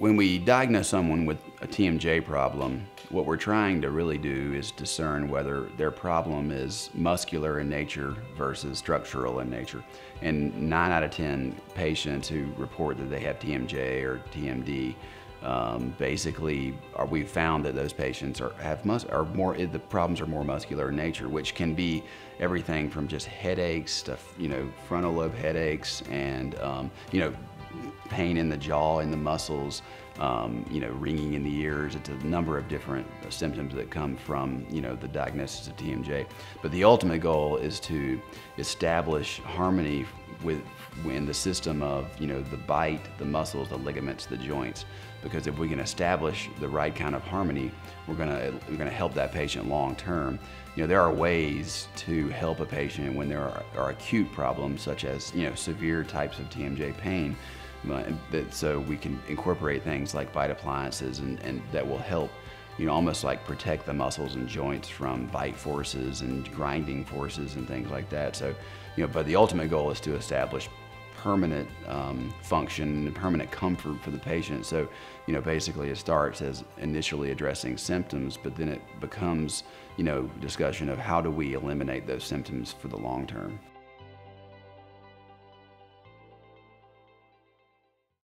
When we diagnose someone with a TMJ problem, what we're trying to really do is discern whether their problem is muscular in nature versus structural in nature. And nine out of 10 patients who report that they have TMJ or TMD, um, basically, are, we've found that those patients are have mus- are more the problems are more muscular in nature, which can be everything from just headaches to you know frontal lobe headaches and um, you know pain in the jaw and the muscles, um, you know, ringing in the ears. It's a number of different symptoms that come from, you know, the diagnosis of TMJ. But the ultimate goal is to establish harmony with in the system of, you know, the bite, the muscles, the ligaments, the joints. Because if we can establish the right kind of harmony, we're gonna we're gonna help that patient long term. You know, there are ways to help a patient when there are, are acute problems, such as you know severe types of TMJ pain so we can incorporate things like bite appliances and, and that will help you know almost like protect the muscles and joints from bite forces and grinding forces and things like that. So you know but the ultimate goal is to establish permanent um, function and permanent comfort for the patient. So you know basically it starts as initially addressing symptoms but then it becomes you know discussion of how do we eliminate those symptoms for the long term